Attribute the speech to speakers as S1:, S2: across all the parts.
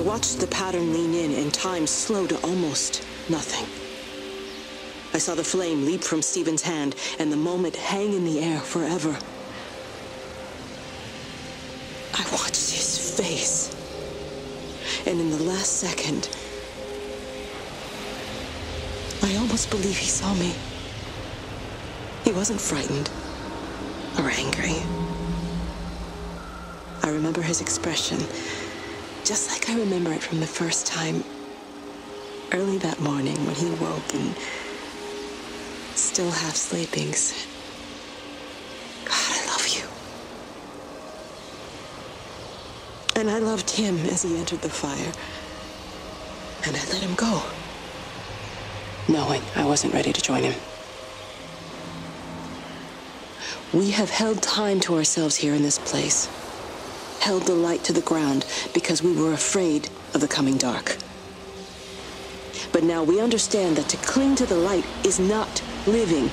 S1: I watched the pattern lean in and time slow to almost nothing. I saw the flame leap from Stephen's hand and the moment hang in the air forever. I watched his face. And in the last second, I almost believe he saw me. He wasn't frightened or angry. I remember his expression, just like I remember it from the first time, early that morning when he woke and, still half sleeping, said, God, I love you. And I loved him as he entered the fire. And I let him go, knowing I wasn't ready to join him. We have held time to ourselves here in this place held the light to the ground because we were afraid of the coming dark. But now we understand that to cling to the light is not living.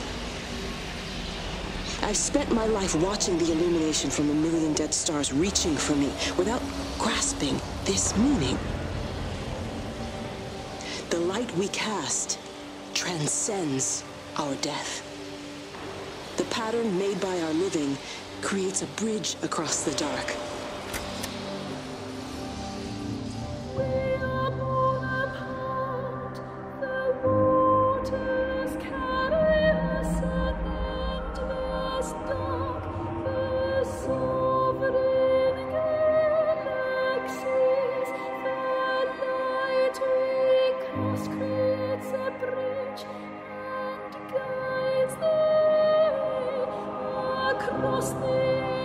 S1: I've spent my life watching the illumination from a million dead stars reaching for me without grasping this meaning. The light we cast transcends our death. The pattern made by our living creates a bridge across the dark. The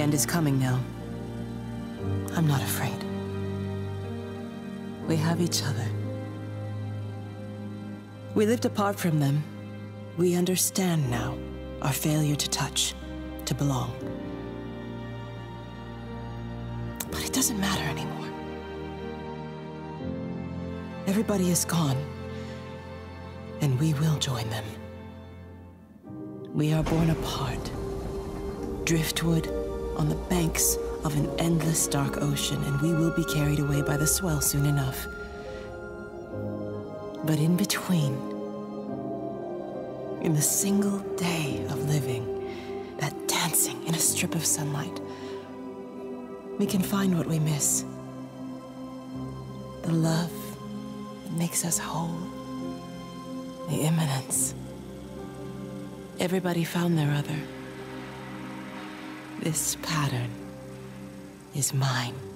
S1: end is coming now. I'm not afraid. We have each other. We lived apart from them. We understand now our failure to touch, to belong. But it doesn't matter anymore. Everybody is gone, and we will join them. We are born apart, driftwood on the banks of an endless dark ocean, and we will be carried away by the swell soon enough. But in between, in the single day of living, that dancing in a strip of sunlight, we can find what we miss. The love that makes us whole. The imminence. Everybody found their other. This pattern is mine.